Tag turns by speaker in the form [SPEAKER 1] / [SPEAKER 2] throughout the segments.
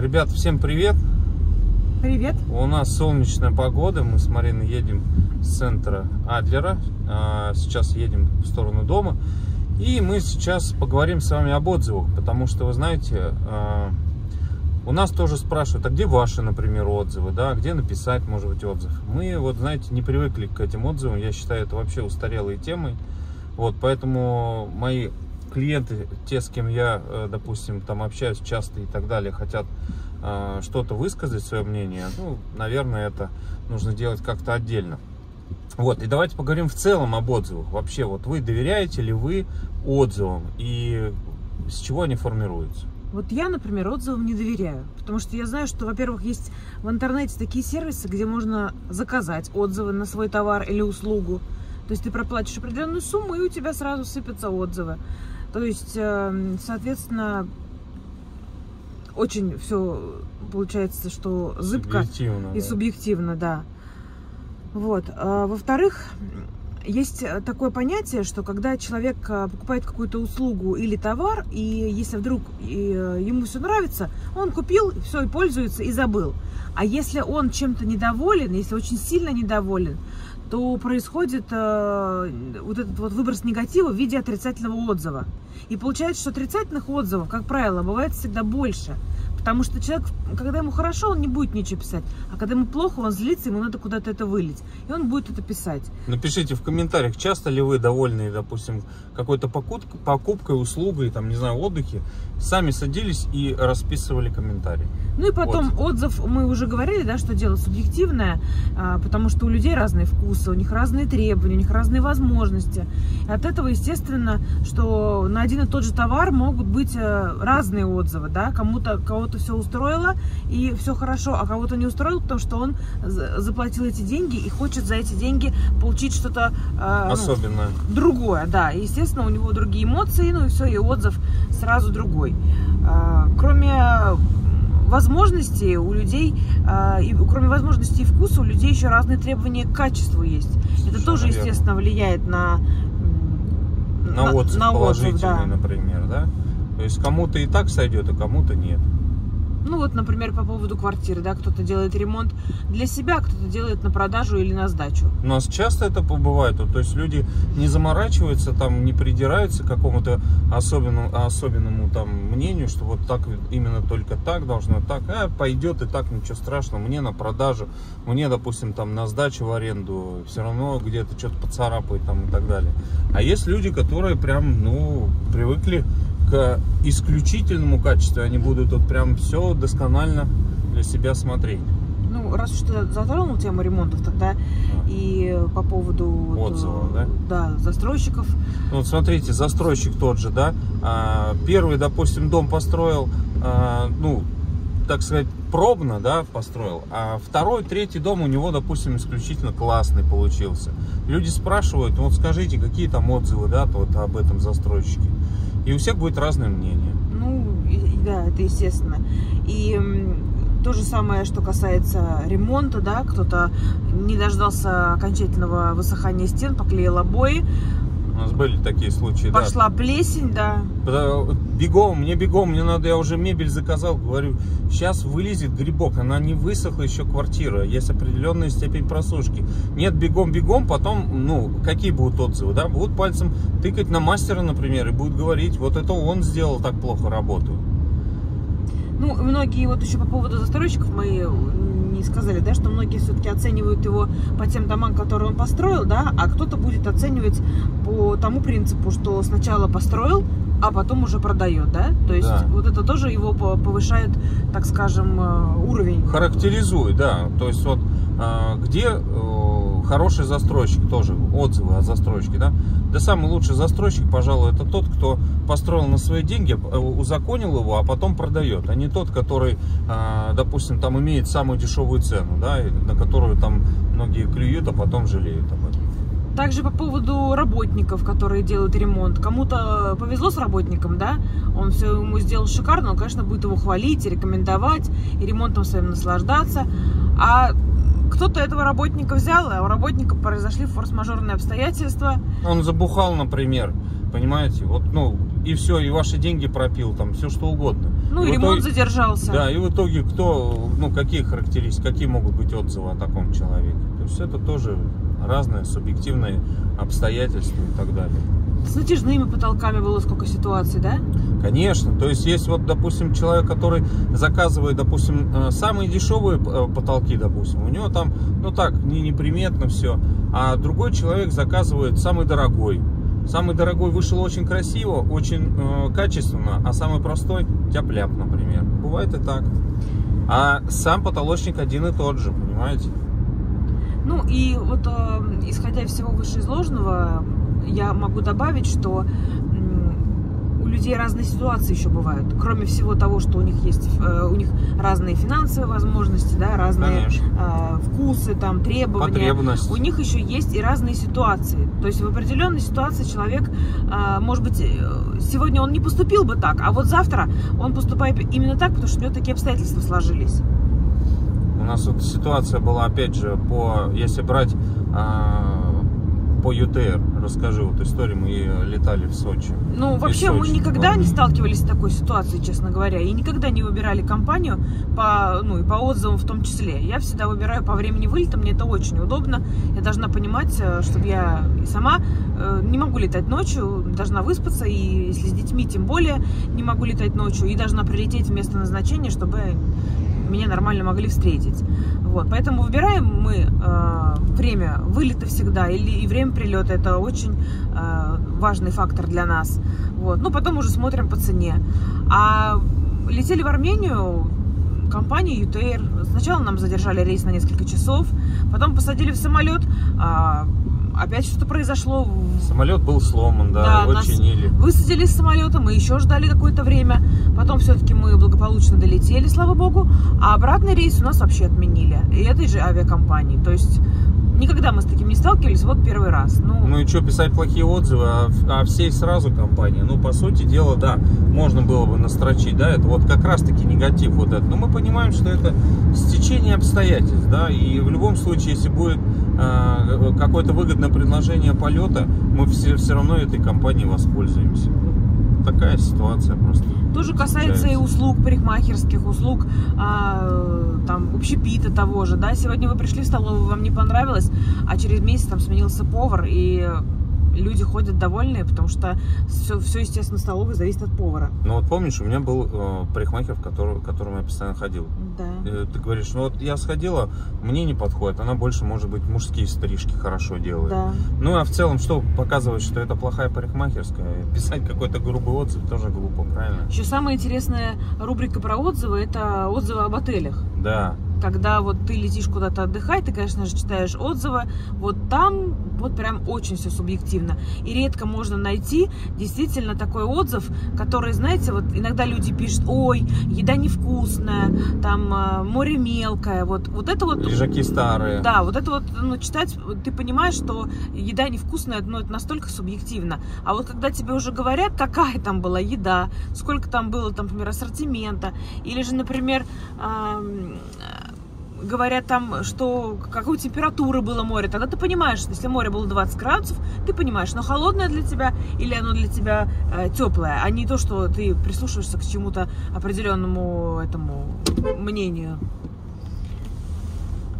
[SPEAKER 1] Ребят, всем привет!
[SPEAKER 2] Привет!
[SPEAKER 1] У нас солнечная погода, мы с Мариной едем с центра Адлера, а, сейчас едем в сторону дома. И мы сейчас поговорим с вами об отзывах, потому что, вы знаете, а, у нас тоже спрашивают, а где ваши, например, отзывы, да, где написать, может быть, отзыв. Мы, вот, знаете, не привыкли к этим отзывам, я считаю, это вообще устарелые темы. Вот, поэтому мои клиенты, те, с кем я, э, допустим, там общаюсь часто и так далее, хотят э, что-то высказать, свое мнение, ну, наверное, это нужно делать как-то отдельно. Вот, и давайте поговорим в целом об отзывах. Вообще, вот вы доверяете ли вы отзывам и с чего они формируются?
[SPEAKER 2] Вот я, например, отзывам не доверяю, потому что я знаю, что, во-первых, есть в интернете такие сервисы, где можно заказать отзывы на свой товар или услугу. То есть ты проплатишь определенную сумму, и у тебя сразу сыпятся отзывы. То есть, эм, соответственно, очень все получается, что зыбко
[SPEAKER 1] Субъективно,
[SPEAKER 2] и
[SPEAKER 1] да.
[SPEAKER 2] субъективно, да. Вот. А, Во-вторых, есть такое понятие, что когда человек а, покупает какую-то услугу или товар, и если вдруг э, ему все нравится, он купил, все, и пользуется, и забыл. А если он чем-то недоволен, если очень сильно недоволен, то происходит э, вот этот вот выброс негатива в виде отрицательного отзыва. И получается, что отрицательных отзывов, как правило, бывает всегда больше. Потому что человек, когда ему хорошо, он не будет ничего писать. А когда ему плохо, он злится, ему надо куда-то это вылить. И он будет это писать.
[SPEAKER 1] Напишите в комментариях, часто ли вы довольны, допустим, какой-то покупкой, покупкой, услугой, там, не знаю, отдыхе, сами садились и расписывали комментарии.
[SPEAKER 2] Ну и потом
[SPEAKER 1] Отзыв.
[SPEAKER 2] отзыв, мы уже говорили, да, что дело субъективное, а, потому что у людей разные вкусы, у них разные требования, у них разные возможности. И от этого, естественно, что на один и тот же товар могут быть э, разные отзывы, да, кому-то кого-то все устроило и все хорошо, а кого-то не устроило, потому что он за- заплатил эти деньги и хочет за эти деньги получить что-то э, ну,
[SPEAKER 1] Особенно.
[SPEAKER 2] другое, да. И, естественно, у него другие эмоции, ну и все, и отзыв сразу другой. А, Кроме возможностей у людей, а, и кроме возможностей и вкуса, у людей еще разные требования к качеству есть. Это
[SPEAKER 1] Совершенно
[SPEAKER 2] тоже,
[SPEAKER 1] верно.
[SPEAKER 2] естественно, влияет на м,
[SPEAKER 1] На, отзыв
[SPEAKER 2] на отзыв,
[SPEAKER 1] положительный,
[SPEAKER 2] да.
[SPEAKER 1] например, да? То есть кому-то и так сойдет, а кому-то нет.
[SPEAKER 2] Ну вот, например, по поводу квартиры, да, кто-то делает ремонт для себя, кто-то делает на продажу или на сдачу.
[SPEAKER 1] У нас часто это бывает, то есть люди не заморачиваются, там, не придираются к какому-то особенному, особенному там мнению, что вот так именно только так должно так, а пойдет и так, ничего страшного, мне на продажу, мне, допустим, там на сдачу в аренду, все равно где-то что-то поцарапает там и так далее. А есть люди, которые прям, ну, привыкли к исключительному качеству, они будут вот прям все досконально для себя смотреть.
[SPEAKER 2] Ну, раз уж ты затронул тему ремонтов, тогда и по поводу
[SPEAKER 1] Отзывов,
[SPEAKER 2] э, Да, застройщиков.
[SPEAKER 1] Ну, Вот смотрите, застройщик тот же, да, а, первый, допустим, дом построил, а, ну, так сказать, пробно, да, построил, а второй, третий дом у него, допустим, исключительно классный получился. Люди спрашивают, вот скажите, какие там отзывы, да, вот об этом застройщике. И у всех будет разное мнение.
[SPEAKER 2] Ну, да, это естественно. И то же самое, что касается ремонта, да, кто-то не дождался окончательного высыхания стен, поклеил обои,
[SPEAKER 1] нас были такие случаи, да.
[SPEAKER 2] пошла плесень, да.
[SPEAKER 1] Бегом, мне бегом, мне надо, я уже мебель заказал, говорю, сейчас вылезет грибок, она не высохла еще квартира, есть определенная степень просушки. Нет, бегом, бегом, потом, ну, какие будут отзывы, да, будут пальцем тыкать на мастера, например, и будут говорить, вот это он сделал так плохо работу.
[SPEAKER 2] Ну, многие вот еще по поводу застройщиков мы не сказали, да, что многие все-таки оценивают его по тем домам, которые он построил, да, а кто-то будет оценивать по тому принципу, что сначала построил, а потом уже продает, да? То есть
[SPEAKER 1] Да.
[SPEAKER 2] вот это тоже его по- повышает, так скажем, э, уровень.
[SPEAKER 1] Характеризует, да, то есть вот а, где э, хороший застройщик тоже, отзывы о застройщике, да. Да самый лучший застройщик, пожалуй, это тот, кто построил на свои деньги, э, узаконил его, а потом продает, а не тот, который, а, допустим, там имеет самую дешевую цену, да, на которую там многие клюют, а потом жалеют об этом.
[SPEAKER 2] Также по поводу работников, которые делают ремонт. Кому-то повезло с работником, да, он все ему сделал шикарно, он, конечно, будет его хвалить, и рекомендовать, и ремонтом своим наслаждаться. А кто-то этого работника взял, а у работника произошли форс-мажорные обстоятельства.
[SPEAKER 1] Он забухал, например, Понимаете? Вот, ну, и все, и ваши деньги пропил, там, все что угодно.
[SPEAKER 2] Ну, и,
[SPEAKER 1] в
[SPEAKER 2] ремонт
[SPEAKER 1] итоге-
[SPEAKER 2] задержался.
[SPEAKER 1] Да, и в итоге кто, ну, какие характеристики, какие могут быть отзывы о таком человеке? То есть это тоже разные субъективные обстоятельства и так далее.
[SPEAKER 2] С натяжными потолками было сколько ситуаций, да?
[SPEAKER 1] Конечно, то есть есть вот, допустим, человек, который заказывает, допустим, э, самые дешевые э, потолки, допустим, у него там, ну так, не неприметно все, а другой человек заказывает самый дорогой. Самый дорогой вышел очень красиво, очень э, качественно, а самый простой тяп-ляп, например. Бывает и так. А сам потолочник один и тот же, понимаете?
[SPEAKER 2] Ну и вот э, исходя из всего вышеизложенного, я могу добавить, что у людей разные ситуации еще бывают. Кроме всего того, что у них есть, э, у них разные финансовые возможности, да, разные э, вкусы, там, требования. У них еще есть и разные ситуации. То есть в определенной ситуации человек, э, может быть, э, сегодня он не поступил бы так, а вот завтра он поступает именно так, потому что у него такие обстоятельства сложились.
[SPEAKER 1] У нас вот ситуация была, опять же, по, если брать а, по ЮТР, расскажи вот историю, мы летали в Сочи.
[SPEAKER 2] Ну, вообще, мы
[SPEAKER 1] Сочи,
[SPEAKER 2] никогда
[SPEAKER 1] да.
[SPEAKER 2] не сталкивались с такой ситуацией, честно говоря, и никогда не выбирали компанию по, ну, и по отзывам в том числе. Я всегда выбираю по времени вылета, мне это очень удобно. Я должна понимать, э, чтобы я и сама э, не могу летать ночью, должна выспаться, и если с детьми, тем более не могу летать ночью, и должна прилететь в место назначения, чтобы меня нормально могли встретить. Вот, поэтому выбираем мы э, время вылета всегда или и время прилета. Это очень э, важный фактор для нас. Вот, ну потом уже смотрим по цене. А летели в Армению компания UTR. Сначала нам задержали рейс на несколько часов, потом посадили в самолет. а, опять что-то произошло.
[SPEAKER 1] Самолет был сломан, да,
[SPEAKER 2] Да,
[SPEAKER 1] его
[SPEAKER 2] нас
[SPEAKER 1] чинили.
[SPEAKER 2] Высадили с самолета, мы еще ждали какое-то время. Потом все-таки мы благополучно долетели, слава богу. А обратный рейс у нас вообще отменили. И этой же авиакомпании. То есть никогда мы с таким не сталкивались, вот первый раз. Ну,
[SPEAKER 1] Ну и что писать плохие отзывы о, о всей сразу компании? Ну, по сути дела, да, можно было бы настрочить, да, это вот как раз-таки негатив вот этот. Но мы понимаем, что это стечение обстоятельств, да, и в любом случае, если будет какое-то выгодное предложение полета, мы все, все равно этой компанией воспользуемся. Такая ситуация просто.
[SPEAKER 2] тоже касается и услуг парикмахерских, услуг а, там общепита того же, да. Сегодня вы пришли в столовую, вам не понравилось, а через месяц там сменился повар, и люди ходят довольные, потому что все, все естественно, столовой зависит от повара.
[SPEAKER 1] Ну вот помнишь, у меня был э, парикмахер, в который, к которому я постоянно ходил.
[SPEAKER 2] Да.
[SPEAKER 1] Э, Ты говоришь, ну вот я сходила, мне не подходит, она больше, может быть, мужские стрижки хорошо делает.
[SPEAKER 2] Да.
[SPEAKER 1] Ну а в целом, что показывает, что это плохая парикмахерская? Писать какой-то грубый отзыв тоже глупо, правильно?
[SPEAKER 2] Еще самая интересная рубрика про отзывы – это отзывы об отелях.
[SPEAKER 1] Да.
[SPEAKER 2] Когда вот ты летишь куда-то отдыхать, ты, конечно же, читаешь отзывы. Вот там вот прям очень все субъективно. И редко можно найти действительно такой отзыв, который, знаете, вот иногда люди пишут, ой, еда невкусная, там э, море мелкое. Вот, вот это вот...
[SPEAKER 1] Лежаки старые.
[SPEAKER 2] Да, вот это вот, ну, читать, ты понимаешь, что еда невкусная, но это настолько субъективно. А вот когда тебе уже говорят, какая там была еда, сколько там было, там, например, ассортимента, или же, например, говорят там, что какой температуры было море, тогда ты понимаешь, что если море было 20 градусов, ты понимаешь, оно холодное для тебя или оно для тебя э, теплое, а не то, что ты прислушиваешься к чему-то определенному этому мнению.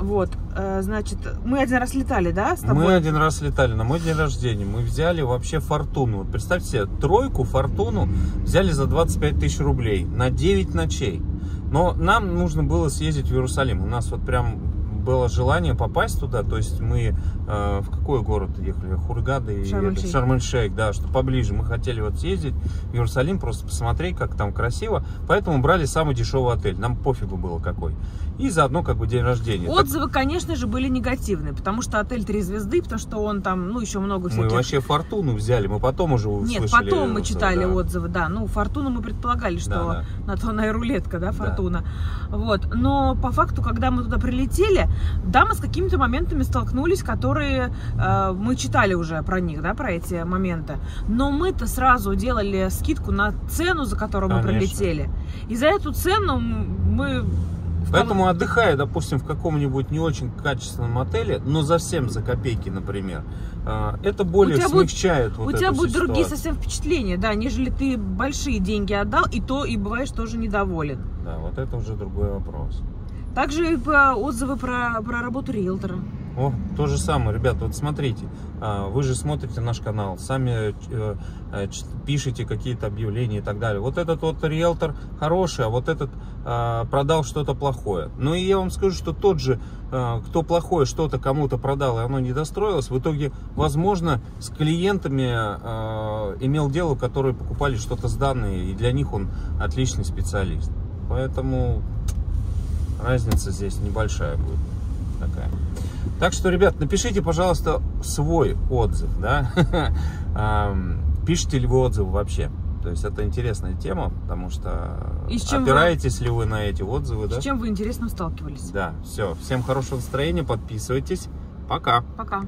[SPEAKER 2] Вот, э, значит, мы один раз летали, да, с тобой?
[SPEAKER 1] Мы один раз летали на мой день рождения. Мы взяли вообще фортуну. Вот представьте себе, тройку фортуну взяли за 25 тысяч рублей на 9 ночей. Но нам нужно было съездить в Иерусалим. У нас вот прям было желание попасть туда, то есть мы э, в какой город ехали? Хургада и
[SPEAKER 2] Шарм-эль-Шейх.
[SPEAKER 1] да, что поближе. Мы хотели вот съездить в Иерусалим, просто посмотреть, как там красиво. Поэтому брали самый дешевый отель. Нам пофигу было какой. И заодно как бы день рождения. Так
[SPEAKER 2] Отзывы, конечно же, были негативные, потому что отель три звезды, потому что он там, ну, еще много
[SPEAKER 1] Мы
[SPEAKER 2] всяких...
[SPEAKER 1] вообще фортуну взяли, мы потом уже
[SPEAKER 2] Нет,
[SPEAKER 1] услышали
[SPEAKER 2] потом мы
[SPEAKER 1] отзывы,
[SPEAKER 2] читали
[SPEAKER 1] да.
[SPEAKER 2] отзывы, да. Ну, Фортуну мы предполагали, что
[SPEAKER 1] Да,
[SPEAKER 2] на то она и рулетка, да, Фортуна. Вот. Но по факту, когда мы туда прилетели, да, мы с какими-то моментами столкнулись, которые э, мы читали уже про них, да, про эти моменты. Но мы-то сразу делали скидку на цену, за которую мы
[SPEAKER 1] Конечно.
[SPEAKER 2] прилетели. И за эту цену мы
[SPEAKER 1] Поэтому отдыхая, допустим, в каком-нибудь не очень качественном отеле, но за всем за копейки, например, а, это более
[SPEAKER 2] тебя
[SPEAKER 1] смягчает
[SPEAKER 2] будет,
[SPEAKER 1] вот
[SPEAKER 2] У тебя будут
[SPEAKER 1] всю
[SPEAKER 2] другие
[SPEAKER 1] ситуацию.
[SPEAKER 2] совсем впечатления, да, нежели ты большие деньги отдал, и то, и бываешь тоже недоволен.
[SPEAKER 1] Да, вот это уже другой вопрос.
[SPEAKER 2] Также отзывы про, про работу риэлтора.
[SPEAKER 1] О, то же самое, ребята, вот смотрите, а, вы же смотрите наш канал, сами э, э, пишете какие-то объявления и так далее. Вот этот вот риэлтор хороший, а вот этот а, продал что-то плохое. Ну и я вам скажу, что тот же, а, кто плохое что-то кому-то продал, и оно не достроилось, в итоге, возможно, с клиентами имел дело, которые покупали что-то сданное, и для них он отличный специалист. Поэтому разница здесь небольшая будет такая. Так что, ребят, напишите, пожалуйста, свой отзыв, да? Ам, Пишете ли вы отзывы вообще? То есть это интересная тема, потому что
[SPEAKER 2] И с чем вы-
[SPEAKER 1] опираетесь ли вы на эти отзывы, да?
[SPEAKER 2] С чем вы интересно сталкивались?
[SPEAKER 1] Да, все. Всем хорошего настроения, подписывайтесь. Пока.
[SPEAKER 2] Пока.